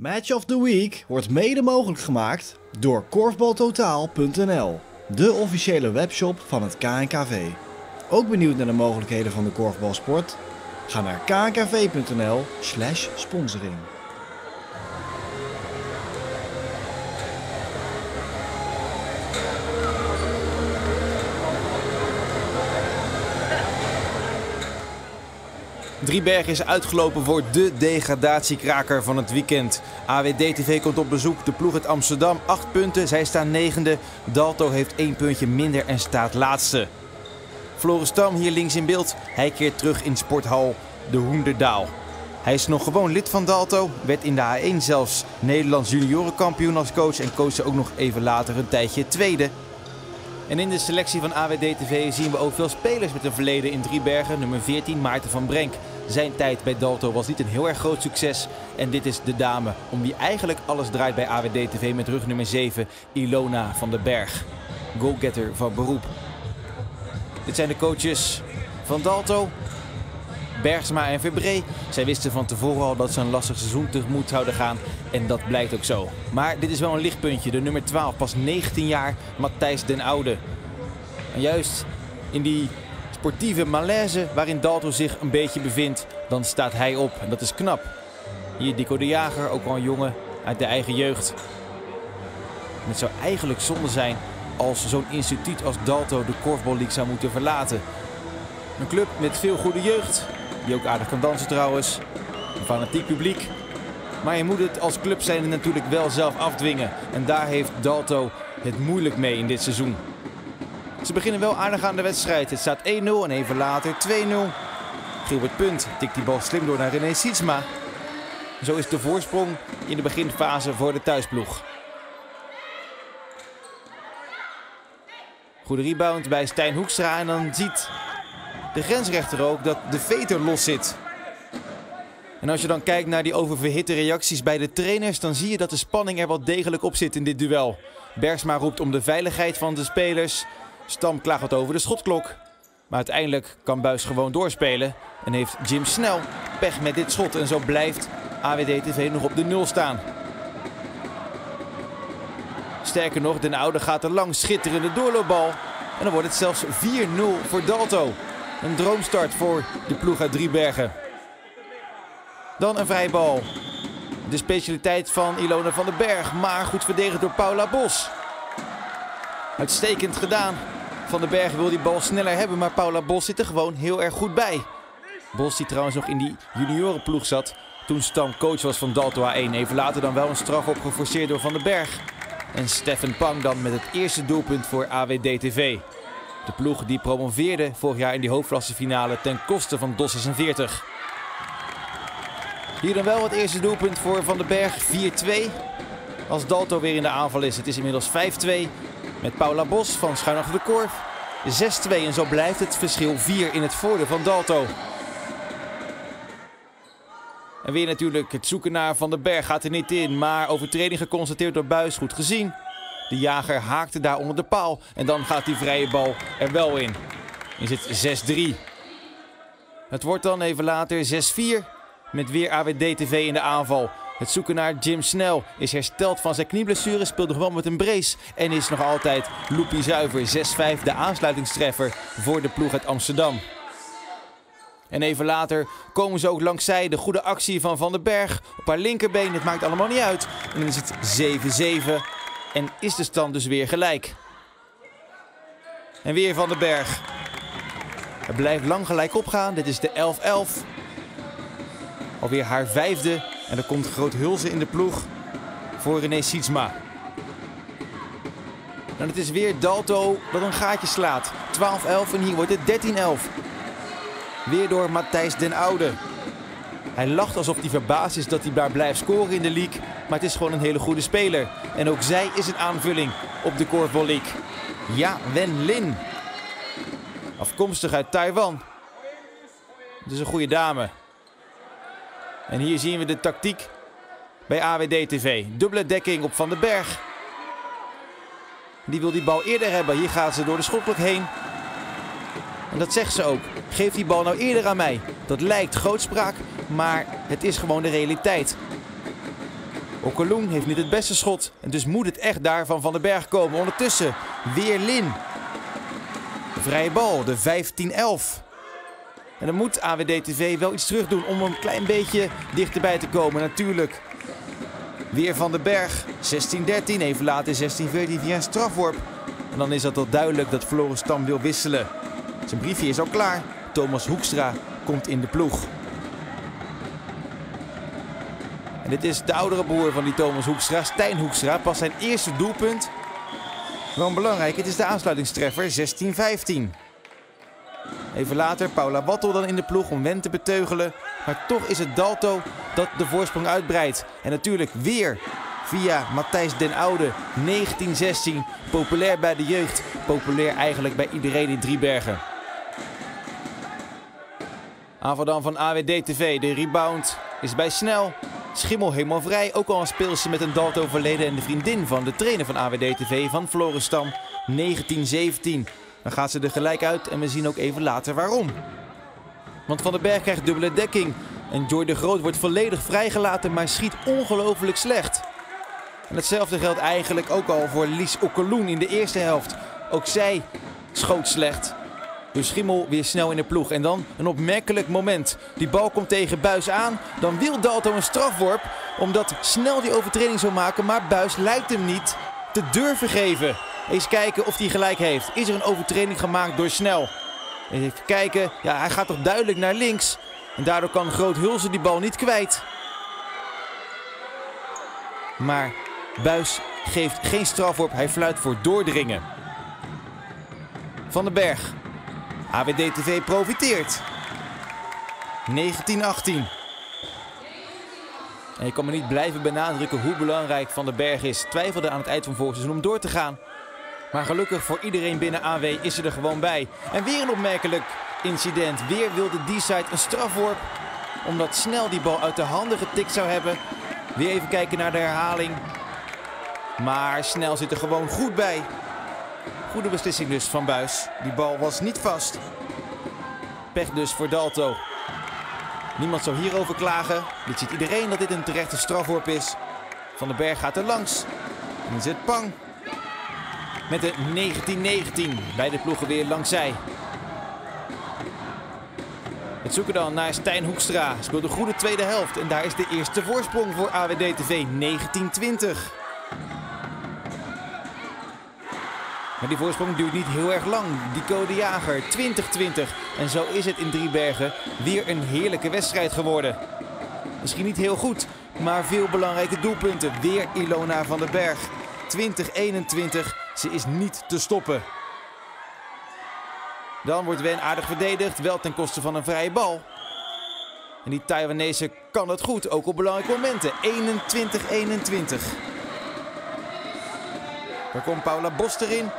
Match of the Week wordt mede mogelijk gemaakt door korfbaltotaal.nl, de officiële webshop van het KNKV. Ook benieuwd naar de mogelijkheden van de korfbalsport? Ga naar knkv.nl Driebergen is uitgelopen voor de degradatiekraker van het weekend. AWD-TV komt op bezoek. De ploeg uit Amsterdam, 8 punten. Zij staan negende. Dalto heeft één puntje minder en staat laatste. Floris Tam hier links in beeld. Hij keert terug in sporthal de Hoenderdaal. Hij is nog gewoon lid van Dalto. Werd in de A1 zelfs Nederlands juniorenkampioen als coach. En coachte ook nog even later een tijdje tweede. En in de selectie van AWD-TV zien we ook veel spelers met een verleden in Driebergen. Nummer 14, Maarten van Brenk. Zijn tijd bij Dalto was niet een heel erg groot succes. En dit is de dame om wie eigenlijk alles draait bij AWD-TV met rug nummer 7, Ilona van den Berg. Goalgetter van beroep. Dit zijn de coaches van Dalto. Bergsma en Verbree. Zij wisten van tevoren al dat ze een lastig seizoen tegemoet zouden gaan. En dat blijkt ook zo. Maar dit is wel een lichtpuntje. De nummer 12, pas 19 jaar, Matthijs den Oude. En juist in die sportieve malaise waarin Dalto zich een beetje bevindt, dan staat hij op. En dat is knap. Hier Dico de Jager, ook al een jongen uit de eigen jeugd. Het zou eigenlijk zonde zijn als zo'n instituut als Dalto de Korfbal League zou moeten verlaten. Een club met veel goede jeugd, die ook aardig kan dansen trouwens. Een fanatiek publiek. Maar je moet het als club zijn natuurlijk wel zelf afdwingen. En daar heeft Dalto het moeilijk mee in dit seizoen. Ze beginnen wel aardig aan de wedstrijd. Het staat 1-0 en even later 2-0. Gilbert Punt tikt die bal slim door naar René Sietsma. Zo is de voorsprong in de beginfase voor de thuisploeg. Goede rebound bij Stijn Hoekstra en dan ziet de grensrechter ook dat de veter los zit. En als je dan kijkt naar die oververhitte reacties bij de trainers, dan zie je dat de spanning er wel degelijk op zit in dit duel. Bergsma roept om de veiligheid van de spelers. Stam klaagt over de schotklok. Maar uiteindelijk kan Buis gewoon doorspelen. En heeft Jim snel pech met dit schot. En zo blijft AWD-TV nog op de nul staan. Sterker nog, Den Oude gaat er lang schitterende doorloopbal. En dan wordt het zelfs 4-0 voor Dalto. Een droomstart voor de ploeg uit Driebergen. Dan een vrije bal. De specialiteit van Ilona van den Berg. Maar goed verdedigd door Paula Bos. Uitstekend gedaan. Van den Berg wil die bal sneller hebben. Maar Paula Bos zit er gewoon heel erg goed bij. Bos die trouwens nog in die juniorenploeg zat. Toen Stam coach was van Dalto A1. Even later dan wel een straf opgeforceerd door Van den Berg. En Stefan Pang dan met het eerste doelpunt voor AWD-TV. De ploeg die promoveerde vorig jaar in die hoofdklassefinale ten koste van DOS 46. Hier dan wel het eerste doelpunt voor Van den Berg, 4-2. Als Dalto weer in de aanval is, het is inmiddels 5-2. Met Paula Bos van schuin achter de korf. 6-2 en zo blijft het verschil 4 in het voordeel van Dalto. En weer natuurlijk het zoeken naar Van den Berg gaat er niet in. Maar overtreding geconstateerd door Buis, goed gezien. De jager haakte daar onder de paal. En dan gaat die vrije bal er wel in. Is het 6-3. Het wordt dan even later 6-4. Met weer AWD-TV in de aanval. Het zoeken naar Jim Snell is hersteld van zijn knieblessure, speelde gewoon met een brace en is nog altijd loopie zuiver. 6-5 de aansluitingstreffer voor de ploeg uit Amsterdam. En even later komen ze ook langs zij. De goede actie van Van den Berg op haar linkerbeen. Het maakt allemaal niet uit. En dan is het 7-7 en is de stand dus weer gelijk. En weer Van den Berg. Het blijft lang gelijk opgaan. Dit is de 11-11. Alweer haar vijfde. En er komt Groot Hulze in de ploeg voor René Sietsma. En het is weer Dalto dat een gaatje slaat. 12-11 en hier wordt het 13-11. Weer door Matthijs den Oude. Hij lacht alsof hij verbaasd is dat hij daar blijft scoren in de league. Maar het is gewoon een hele goede speler. En ook zij is een aanvulling op de Korfball League. Ja, Wen Lin. Afkomstig uit Taiwan. Dus een goede dame. En hier zien we de tactiek bij AWD TV. Dubbele dekking op Van den Berg. Die wil die bal eerder hebben. Hier gaat ze door de schotblok heen. En dat zegt ze ook. Geef die bal nou eerder aan mij. Dat lijkt grootspraak, maar het is gewoon de realiteit. Okkeloen heeft niet het beste schot. En dus moet het echt daar van den Berg komen. Ondertussen weer Lin. vrije bal, de 15-11. En dan moet AWD-TV wel iets terug doen om een klein beetje dichterbij te komen. Natuurlijk. Weer Van den Berg. 16-13. Even later 16-14 via een strafworp. En dan is dat al duidelijk dat Floris Stam wil wisselen. Zijn briefje is al klaar. Thomas Hoekstra komt in de ploeg. En dit is de oudere broer van die Thomas Hoekstra, Stijn Hoekstra. Pas zijn eerste doelpunt. Wel belangrijk, het is de aansluitingstreffer 16-15. Even later Paula Wattel dan in de ploeg om Wen te beteugelen. Maar toch is het Dalto dat de voorsprong uitbreidt. En natuurlijk weer via Matthijs den Oude, 1916. Populair bij de jeugd, populair eigenlijk bij iedereen in Driebergen. Aanval dan van AWD-TV. De rebound is bij Snel. Schimmel helemaal vrij. Ook al een speelster met een Dalto verleden. En de vriendin van de trainer van AWD-TV van Florenstam. 1917. Dan gaat ze er gelijk uit en we zien ook even later waarom. Want Van den Berg krijgt dubbele dekking. En Joy de Groot wordt volledig vrijgelaten, maar schiet ongelooflijk slecht. En hetzelfde geldt eigenlijk ook al voor Lies Okkeloen in de eerste helft. Ook zij schoot slecht. Dus Schimmel weer snel in de ploeg. En dan een opmerkelijk moment. Die bal komt tegen Buis aan. Dan wil Dalto een strafworp. Omdat snel die overtreding zou maken. Maar Buis lijkt hem niet te durven geven. Eens kijken of hij gelijk heeft. Is er een overtreding gemaakt door Snel? Even kijken. Ja, hij gaat toch duidelijk naar links. En daardoor kan Groot Hulsen die bal niet kwijt. Maar Buis geeft geen strafworp. Hij fluit voor doordringen. Van den Berg. AWD-TV profiteert. 1918. En je kan me niet blijven benadrukken hoe belangrijk Van den Berg is. Twijfelde aan het eind van vorig seizoen om door te gaan. Maar gelukkig voor iedereen binnen AW is ze er gewoon bij. En weer een opmerkelijk incident. Weer wilde D-side een strafworp. Omdat snel die bal uit de handen getikt zou hebben. Weer even kijken naar de herhaling. Maar snel zit er gewoon goed bij. Goede beslissing dus van Buis. Die bal was niet vast. Pech dus voor Dalto. Niemand zou hierover klagen. Dit ziet iedereen dat dit een terechte strafworp is. Van den Berg gaat er langs. En zit Pang. Met de 1919. Beide ploegen weer langs zij. Het zoeken dan naar Stijn Hoekstra. Speelt een goede tweede helft. En daar is de eerste voorsprong voor AWD TV 1920. Maar die voorsprong duurt niet heel erg lang. Die code Jager 2020. En zo is het in Driebergen weer een heerlijke wedstrijd geworden. Misschien niet heel goed, maar veel belangrijke doelpunten. Weer Ilona van den Berg. 2021. Ze is niet te stoppen. Dan wordt Wen aardig verdedigd, wel ten koste van een vrije bal. En die Taiwanese kan het goed, ook op belangrijke momenten. 21-21. Daar komt Paula Bos erin.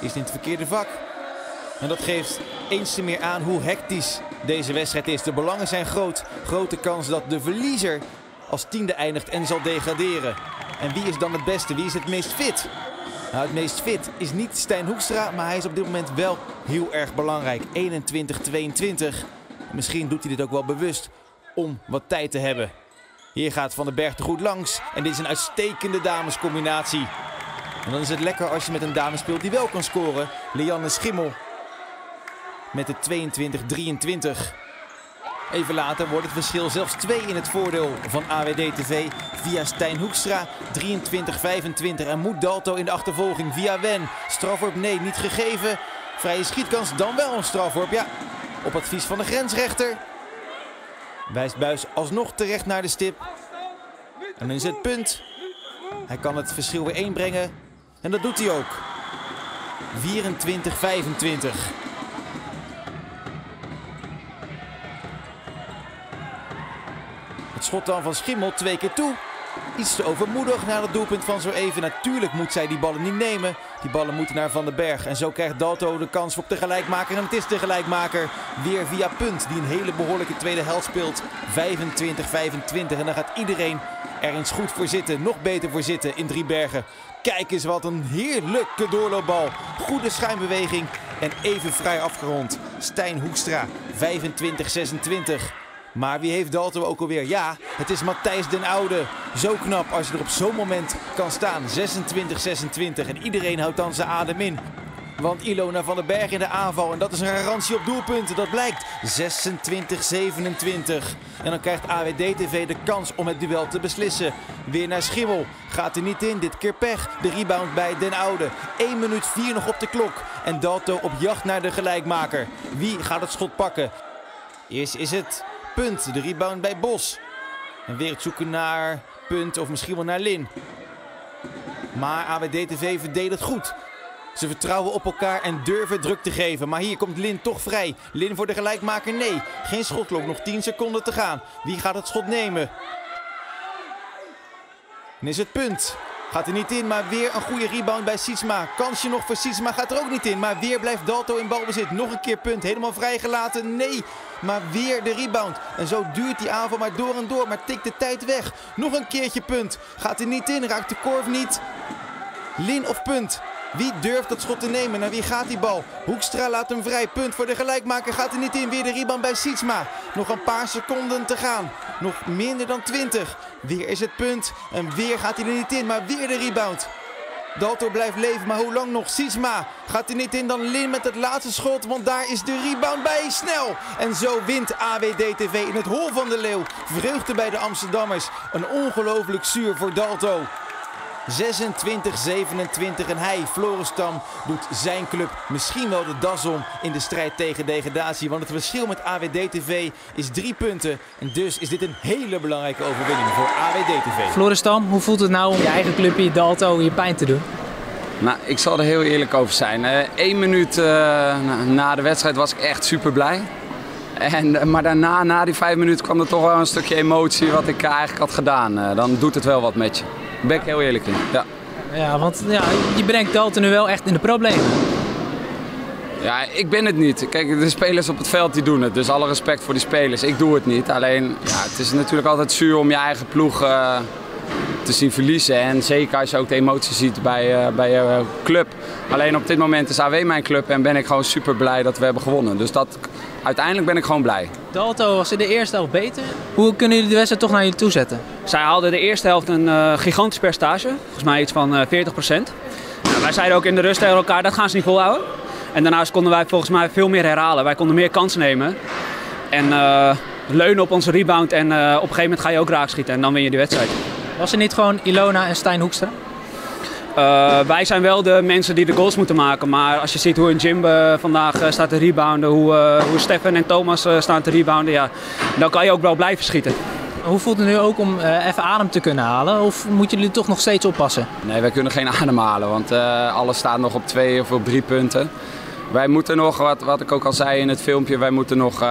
Is in het verkeerde vak. En dat geeft eens te meer aan hoe hectisch deze wedstrijd is. De belangen zijn groot. Grote kans dat de verliezer als tiende eindigt en zal degraderen. En wie is dan het beste? Wie is het meest fit? Het meest fit is niet Stijn Hoekstra, maar hij is op dit moment wel heel erg belangrijk. 21-22. Misschien doet hij dit ook wel bewust om wat tijd te hebben. Hier gaat Van den Berg te goed langs. En dit is een uitstekende damescombinatie. En dan is het lekker als je met een dame speelt die wel kan scoren. Lianne Schimmel met de 22-23. Even later wordt het verschil zelfs 2 in het voordeel van AWD TV via Stijn Hoekstra. 23-25 en moet Dalto in de achtervolging via Wen. Strafworp nee, niet gegeven. Vrije schietkans, dan wel een strafworp. Ja, op advies van de grensrechter. Wijst Buis alsnog terecht naar de stip. En dan is het punt. Hij kan het verschil weer 1 brengen. En dat doet hij ook. 24-25. Schot dan van Schimmel twee keer toe. Iets te overmoedig na het doelpunt van zo even. Natuurlijk moet zij die ballen niet nemen. Die ballen moeten naar Van den Berg. En zo krijgt Dalto de kans op de gelijkmaker. En het is de gelijkmaker weer via punt. Die een hele behoorlijke tweede helft speelt. 25-25. En dan gaat iedereen er eens goed voor zitten. Nog beter voor zitten in Driebergen. Kijk eens wat een heerlijke doorloopbal. Goede schuimbeweging en even vrij afgerond. Stijn Hoekstra, 25-26. Maar wie heeft Dalto ook alweer? Ja, het is Matthijs den Oude. Zo knap als je er op zo'n moment kan staan. 26-26 en iedereen houdt dan zijn adem in. Want Ilona van den Berg in de aanval. En dat is een garantie op doelpunten. Dat blijkt 26-27. En dan krijgt AWD-TV de kans om het duel te beslissen. Weer naar Schimmel. Gaat er niet in. Dit keer pech. De rebound bij Den Oude. 1 minuut 4 nog op de klok. En Dalto op jacht naar de gelijkmaker. Wie gaat het schot pakken? Eerst is het punt. De rebound bij Bos. En weer het zoeken naar punt of misschien wel naar Lin. Maar AWD-TV verdedigt goed. Ze vertrouwen op elkaar en durven druk te geven. Maar hier komt Lin toch vrij. Lin voor de gelijkmaker, nee. Geen schotklok, nog 10 seconden te gaan. Wie gaat het schot nemen? En is het punt. Gaat er niet in, maar weer een goede rebound bij Sietsma. Kansje nog voor Sietsma, gaat er ook niet in. Maar weer blijft Dalto in balbezit. Nog een keer punt, helemaal vrijgelaten. Nee, maar weer de rebound. En zo duurt die aanval maar door en door, maar tikt de tijd weg. Nog een keertje punt. Gaat er niet in, raakt de korf niet. Lin of punt. Wie durft dat schot te nemen? Naar wie gaat die bal? Hoekstra laat hem vrij. Punt voor de gelijkmaker. Gaat er niet in. Weer de rebound bij Sietsma. Nog een paar seconden te gaan. Nog minder dan 20. Weer is het punt. En weer gaat hij er niet in. Maar weer de rebound. Dalto blijft leven, maar hoe lang nog? Sietsma gaat er niet in, dan Lin met het laatste schot, want daar is de rebound bij. Snel! En zo wint AWD-TV in het hol van de leeuw. Vreugde bij de Amsterdammers. Een ongelooflijk zuur voor Dalto. 26-27 en hij, Florestam, doet zijn club misschien wel de das om in de strijd tegen degradatie. Want het verschil met AWD-TV is drie punten. En dus is dit een hele belangrijke overwinning voor AWD-TV. Florestam, hoe voelt het nou om je eigen clubje Dalto je pijn te doen? Nou, ik zal er heel eerlijk over zijn. Eén minuut uh, na de wedstrijd was ik echt super blij. En, maar daarna, na die vijf minuten, kwam er toch wel een stukje emotie wat ik eigenlijk had gedaan. Dan doet het wel wat met je. Ben ik heel eerlijk in. Ja, ja want ja, je brengt Dalton nu wel echt in de problemen. Ja, ik ben het niet. Kijk, de spelers op het veld die doen het. Dus alle respect voor die spelers. Ik doe het niet. Alleen, ja, het is natuurlijk altijd zuur om je eigen ploeg uh, te zien verliezen. En zeker als je ook de emotie ziet bij, uh, bij je club. Alleen op dit moment is AW mijn club en ben ik gewoon super blij dat we hebben gewonnen. Dus dat, uiteindelijk ben ik gewoon blij. Dalto was in de eerste helft beter. Hoe kunnen jullie de wedstrijd toch naar je toe zetten? Zij haalden de eerste helft een uh, gigantisch percentage. Volgens mij iets van uh, 40%. Nou, wij zeiden ook in de rust tegen elkaar, dat gaan ze niet volhouden. En daarnaast konden wij volgens mij veel meer herhalen. Wij konden meer kansen nemen. En uh, leunen op onze rebound en op een gegeven moment ga je ook raak schieten en dan win je die wedstrijd. Was er niet gewoon Ilona en Stijn Hoekstra? Uh, wij zijn wel de mensen die de goals moeten maken. Maar als je ziet hoe een Jim uh, vandaag uh, staat te rebounden, hoe, hoe Stefan en Thomas staan te rebounden, ja, dan kan je ook wel blijven schieten. Hoe voelt het nu ook om even adem te kunnen halen? Of moeten jullie toch nog steeds oppassen? Nee, wij kunnen geen adem halen, want alles staat nog op twee of op drie punten. Wij moeten nog, wat, wat ik ook al zei in het filmpje, wij moeten nog,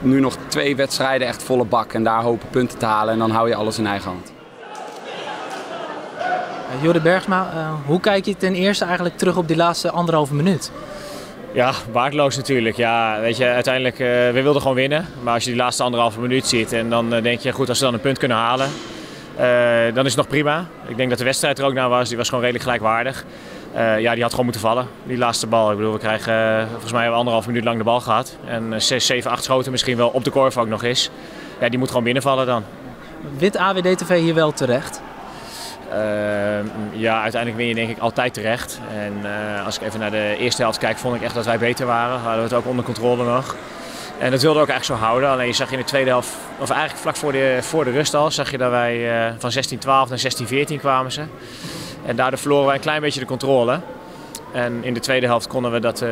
nu nog twee wedstrijden echt volle bak en daar hopen punten te halen. En dan hou je alles in eigen hand. Jorde Bergsma, uh, hoe kijk je ten eerste eigenlijk terug op die laatste anderhalve minuut? Ja, waardeloos natuurlijk. Ja, weet je, uiteindelijk, uh, we wilden gewoon winnen. Maar als je die laatste anderhalve minuut ziet en dan denk je, goed, als we dan een punt kunnen halen, dan is het nog prima. Ik denk dat de wedstrijd er ook naar was. Die was gewoon redelijk gelijkwaardig. ja, die had gewoon moeten vallen, die laatste bal. Ik bedoel, we krijgen, volgens mij hebben we anderhalf minuut lang de bal gehad. En 6, 7, 8 schoten misschien wel op de korf ook nog eens. Ja, die moet gewoon binnenvallen dan. Wint AWD-TV hier wel terecht? Uh, ja, uiteindelijk win je denk ik altijd terecht. En uh, als ik even naar de eerste helft kijk, vond ik echt dat wij beter waren. Hadden we het ook onder controle nog. En dat wilden we ook echt zo houden. Alleen je zag in de tweede helft, of eigenlijk vlak voor de, voor de rust al, zag je dat wij uh, van 16-12 naar 16-14 kwamen ze. En daardoor verloren wij een klein beetje de controle. En in de tweede helft konden we, dat,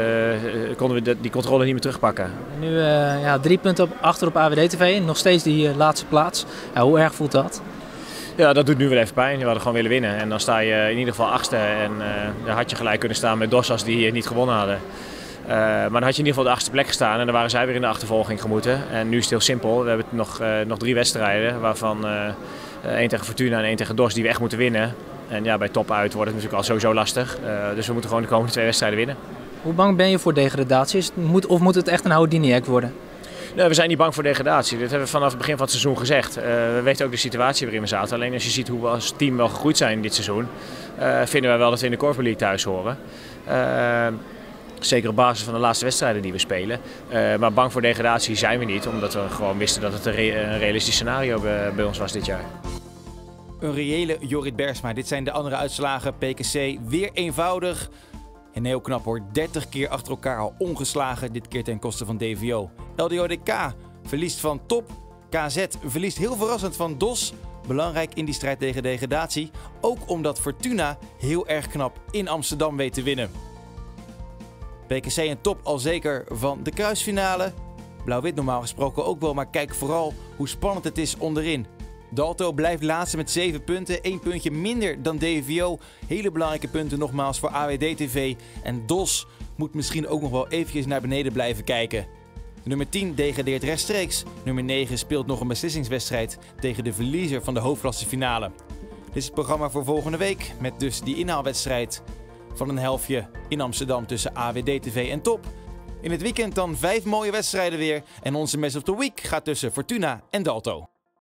konden we die controle niet meer terugpakken. Nu ja, drie punten achter op AWD-TV, nog steeds die laatste plaats. Ja, hoe erg voelt dat? Ja, dat doet nu wel even pijn. We hadden gewoon willen winnen. En dan sta je in ieder geval achtste. En uh, had je gelijk kunnen staan met Dossas die niet gewonnen hadden. Uh, maar dan had je in ieder geval de achtste plek gestaan. En dan waren zij weer in de achtervolging gemoeten. En nu is het heel simpel. We hebben nog, uh, nog drie wedstrijden. Waarvan één tegen Fortuna en één tegen Dos die we echt moeten winnen. En ja, bij top uit wordt het natuurlijk al sowieso lastig. dus we moeten gewoon de komende twee wedstrijden winnen. Hoe bang ben je voor degradatie? Moet, of moet het echt een Houdini-act worden? Nee, we zijn niet bang voor degradatie. Dat hebben we vanaf het begin van het seizoen gezegd. Uh, we weten ook de situatie waarin we zaten. Alleen als je ziet hoe we als team wel gegroeid zijn dit seizoen, uh, vinden wij wel dat we in de Corporate League thuis horen. Uh, zeker op basis van de laatste wedstrijden die we spelen. maar bang voor degradatie zijn we niet, omdat we gewoon wisten dat het een realistisch scenario bij ons was dit jaar. een reële Jorrit Bersma. Dit zijn de andere uitslagen. PKC weer eenvoudig. En heel knap hoor, 30 keer achter elkaar al ongeslagen. Dit keer ten koste van DVO. LDODK verliest van top. KZ verliest heel verrassend van DOS. Belangrijk in die strijd tegen degradatie. Ook omdat Fortuna heel erg knap in Amsterdam weet te winnen. PKC en top al zeker van de kruisfinale. Blauw-wit normaal gesproken ook wel, maar kijk vooral hoe spannend het is onderin. Dalto blijft laatste met 7 punten, 1 puntje minder dan DVO. Hele belangrijke punten nogmaals voor AWD-TV. En DOS moet misschien ook nog wel eventjes naar beneden blijven kijken. Nummer 10 degradeert rechtstreeks. Nummer 9 speelt nog een beslissingswedstrijd tegen de verliezer van de hoofdklassefinale. Dit is het programma voor volgende week met dus die inhaalwedstrijd van een helftje in Amsterdam tussen AWD-TV en Top. In het weekend dan vijf mooie wedstrijden weer en onze Mess of the Week gaat tussen Fortuna en Dalto.